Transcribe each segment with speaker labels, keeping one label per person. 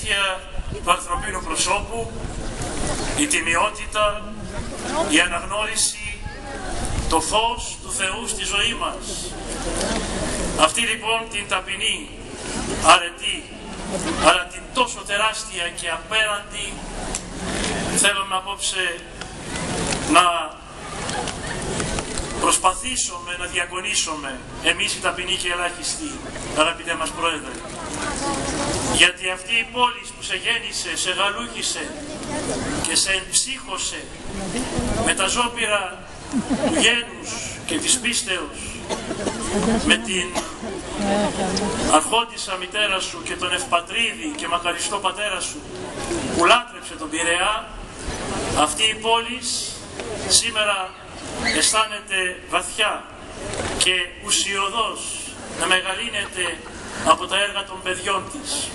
Speaker 1: αλήθεια του ανθρωπίνου προσώπου, η τιμιότητα, η αναγνώριση, το φως του Θεού στη ζωή μας. Αυτή λοιπόν την ταπεινή, αρετή, αλλά την τόσο τεράστια και απέραντη θέλω να απόψε να προσπαθήσουμε να διακονήσουμε εμείς οι ταπεινοί και ελάχιστοι, αγαπητέ μας Πρόεδρε. Γιατί αυτή η πόλη που σε γέννησε, σε γαλούχησε και σε εμψύχωσε με τα ζώπηρα του γένους και της πίστεως, με την αρχόντισσα μητέρα σου και τον ευπατρίδη και μακαριστό πατέρα σου που λάτρεψε τον Πειραιά, αυτή η πόλη σήμερα αισθάνεται βαθιά και ουσιοδός να μεγαλύνεται από τα έργα των παιδιών της.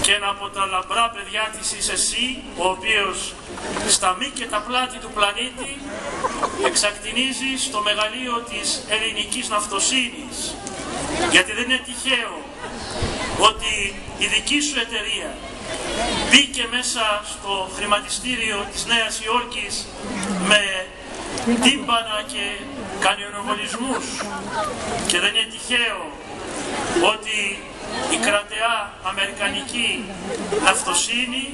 Speaker 1: Και ένα από τα λαμπρά παιδιά της είσαι εσύ ο οποίος στα μη και τα πλάτη του πλανήτη εξακτηνίζει στο μεγαλείο της ελληνικής ναυτοσύνης. Γιατί δεν είναι τυχαίο ότι η δική σου εταιρεία μπήκε μέσα στο χρηματιστήριο της Νέας Υόρκης με τύμπανα και κανιονοβολισμούς και δεν είναι τυχαίο ότι η κρατεά αμερικανική ναυτοσύνη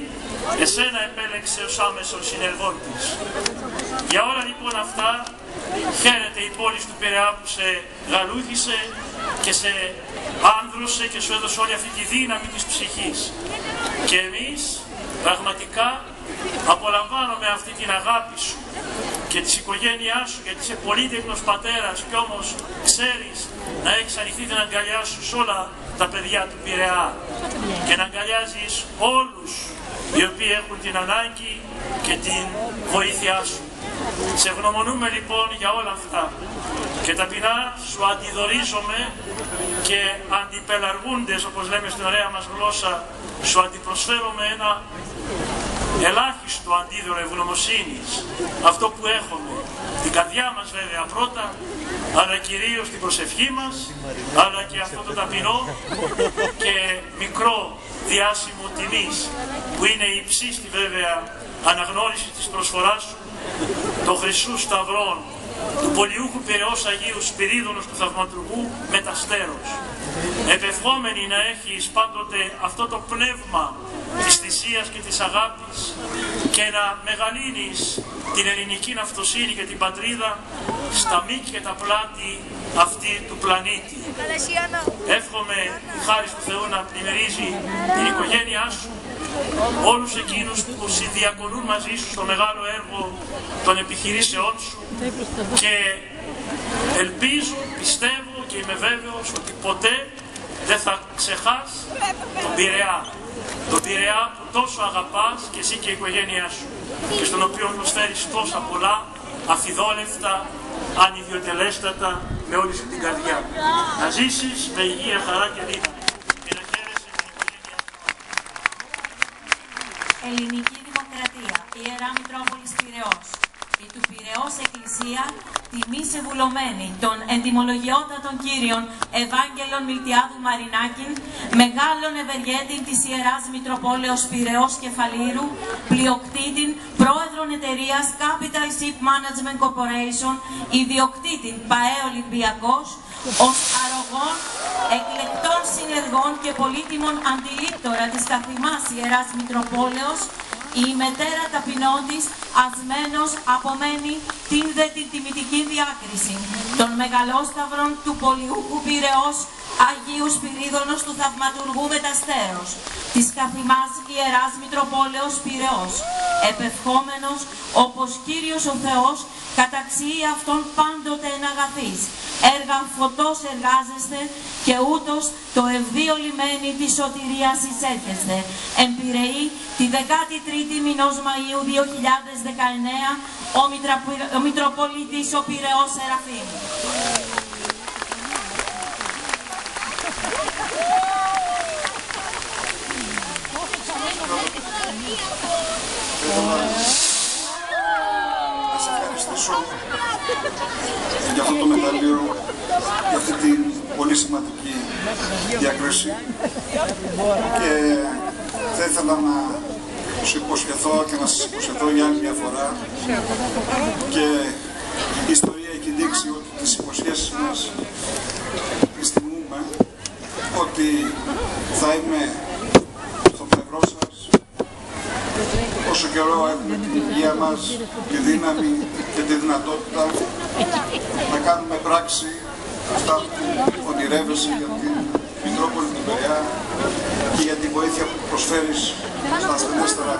Speaker 1: εσένα επέλεξε ως άμεσον συνεργόν της. Για όλα λοιπόν αυτά χαίρεται η πόλη του Πειραιά που σε γαλούχησε και σε άνδρωσε και σου έδωσε όλη αυτή τη δύναμη της ψυχής. Και εμείς πραγματικά απολαμβάνουμε αυτή την αγάπη σου και της οικογένειάς σου γιατί είσαι πολύτεχνος πατέρας και όμως ξέρεις να έχεις ανοιχτεί την αγκαλιά σου σε όλα τα παιδιά του Πειραιά και να αγκαλιάζεις όλους οι οποίοι έχουν την ανάγκη και την βοήθειά σου. Σε ευγνωμονούμε λοιπόν για όλα αυτά και ταπεινά σου αντιδορίζομαι και αντιπελαργούντες όπως λέμε στην ωραία μας γλώσσα σου αντιπροσφέρομαι ένα ελάχιστο αντίδωρο ευγνωμοσύνης, αυτό που έχουμε, την καρδιά μας βέβαια πρώτα, αλλά κυρίως την προσευχή μας, αλλά και αυτό το ταπεινό και μικρό διάσημο τιμής, που είναι η υψίστη βέβαια αναγνώριση της προσφοράς σου, των Χρυσού Σταυρών, του πολιούχου Πυραιός Αγίου Σπυρίδωνος του Θαυματουργού Μεταστέρος. Επευχόμενοι να έχεις πάντοτε αυτό το πνεύμα της θυσίας και της αγάπης και να μεγαλύνεις την ελληνική ναυτοσύνη και την πατρίδα στα μήκη και τα πλάτη αυτή του πλανήτη. Εύχομαι η χάρη του Θεού να πλημμυρίζει την οικογένειά σου, όλους εκείνους που συνδιακονούν μαζί σου στο μεγάλο έργο των επιχειρήσεών σου και ελπίζω, πιστεύω και είμαι βέβαιος ότι ποτέ δεν θα ξεχάσεις τον Πειραιά. Τον Πειραιά που τόσο αγαπάς και εσύ και η οικογένειά σου και στον οποίο προσφέρεις τόσα πολλά αφιδόλευτα, ανιδιοτελέστατα με όλη σου την καρδιά. Να ζήσεις με υγεία, χαρά και δύναμη και να χαίρεσαι την οικογένειά
Speaker 2: Ελληνική Δημοκρατία, Ιερά Μητρόπολης Πειραιός. Η του Πειραιός Εκκλησία τιμή σεβουλωμένη των εντιμολογιότατων κύριων Ευάγγελων Μιλτιάδου Μαρινάκην, μεγάλων ευεργέτην της Ιεράς Μητροπόλεως Πειραιός Κεφαλήρου, πλειοκτήτην, πρόεδρων εταιρείας Capital Ship Management Corporation, ιδιοκτήτην ΠαΕ Ολυμπιακός, ως αρρωγών, εκλεκτών συνεργών και πολύτιμων αντιλήπτορα της καθημάς Ιεράς Μητροπόλεως, η μετέρα ταπεινότης ασμένος απομένει την δε την τιμητική διάκριση των μεγαλόσταυρων του πολιούχου Πυραιός Αγίους Σπυρίδωνος του Θαυματουργού Μεταστέρος, της καθημάς Ιεράς Μητροπόλεως Πυραιός, επευχόμενος όπως Κύριος ο Θεός καταξιεί αυτόν πάντοτε εναγαθής, έργα φωτός εργάζεστε και ούτως το ευδίο λιμένι της σωτηρίας εισέρχεστε. Εμπειρεεί τη 13η μηνός Μαΐου 2019 ο, ο Μητροπολίτης ο Πυραιός Σεραφείμ.
Speaker 3: Να σε ευχαριστήσω για αυτό το μεταλλείο, για αυτή την πολύ σημαντική διακρίση και θα ήθελα ήθελα να σου υποσχεθώ και να σας υποσχεθώ για άλλη μια φορά και η ιστορία έχει δείξει ότι τις υποσχέσεις μας τις τιμούμε ότι θα είμαι στο πλευρό σας όσο καιρό έχουμε την υγεία μας, τη δύναμη και τη δυνατότητα να κάνουμε πράξη αυτά που ονειρεύεσαι για την Μητρόπολη του Περιά και για την βοήθεια που προσφέρεις στα ασθενέστερα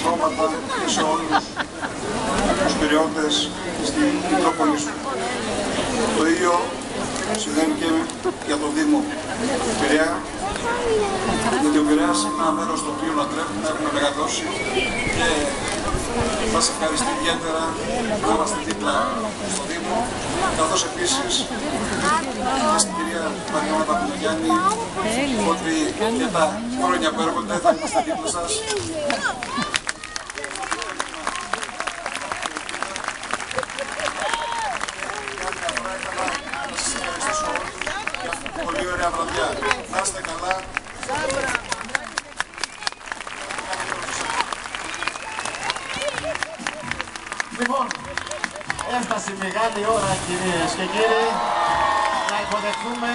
Speaker 3: σώματα και σε όλους τους περιώτες στην Μητρόπολη σου. Το ίδιο συμβαίνει και για το Δήμο του Πειραιά, γιατί ο Πειραιάς είναι ένα μέρος το οποίο λατρεύουμε, έχουμε μεγαλώσει. Και θα σε ευχαριστεί ιδιαίτερα που είμαστε δίπλα στο Δήμο, καθώς επίσης και στην κυρία Μαριώνα Παπαδογιάννη ότι και τα χρόνια που έρχονται θα είμαστε δίπλα σας Πολύ ωραία βραδιά. Να είστε καλά.
Speaker 4: Λοιπόν, έφτασε η μεγάλη ώρα κυρίες και κύριοι να υποδεχθούμε